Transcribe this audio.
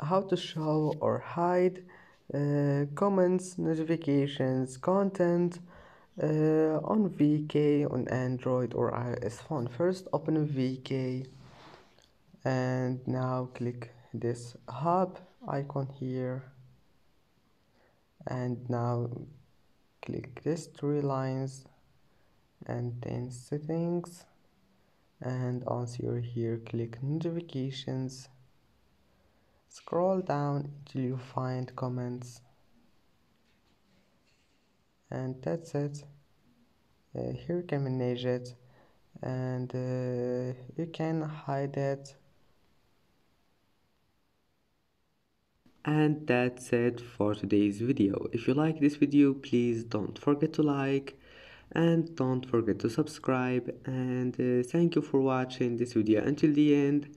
how to show or hide uh, comments notifications content uh, on VK on Android or iOS phone. First open VK and now click this hub icon here. And now click this three lines and then settings. And once you're here click notifications scroll down until you find comments. And that's it. Uh, here you can manage it. And uh, you can hide it. And that's it for today's video. If you like this video please don't forget to like. And don't forget to subscribe. And uh, thank you for watching this video until the end